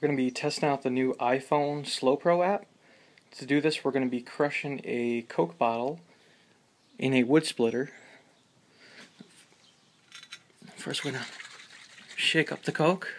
We're going to be testing out the new iPhone SloPro app. To do this, we're going to be crushing a Coke bottle in a wood splitter. First, we're going to shake up the Coke.